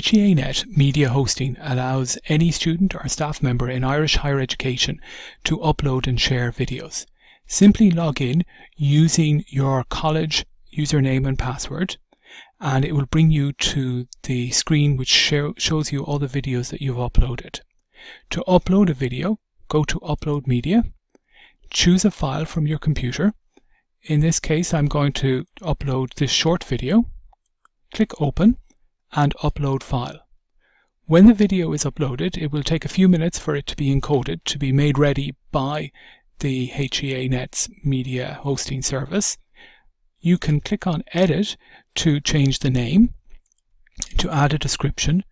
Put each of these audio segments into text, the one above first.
HEANet Media Hosting allows any student or staff member in Irish higher education to upload and share videos. Simply log in using your college username and password and it will bring you to the screen which show, shows you all the videos that you've uploaded. To upload a video, go to Upload Media, choose a file from your computer. In this case, I'm going to upload this short video. Click Open and Upload File. When the video is uploaded, it will take a few minutes for it to be encoded to be made ready by the HEANet's media hosting service. You can click on Edit to change the name, to add a description,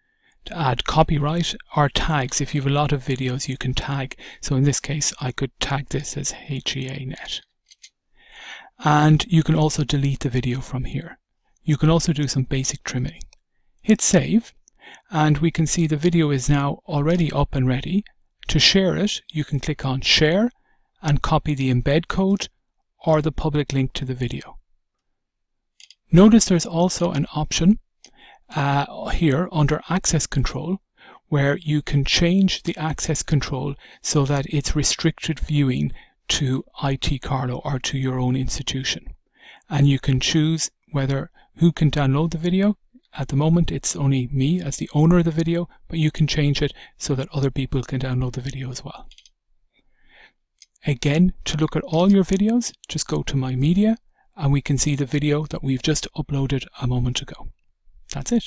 to add copyright or tags. If you have a lot of videos, you can tag. So in this case, I could tag this as HEANet. And you can also delete the video from here. You can also do some basic trimming. Hit save and we can see the video is now already up and ready. To share it, you can click on share and copy the embed code or the public link to the video. Notice there's also an option uh, here under access control where you can change the access control so that it's restricted viewing to IT Carlow or to your own institution. And you can choose whether who can download the video at the moment, it's only me as the owner of the video, but you can change it so that other people can download the video as well. Again, to look at all your videos, just go to My Media and we can see the video that we've just uploaded a moment ago. That's it.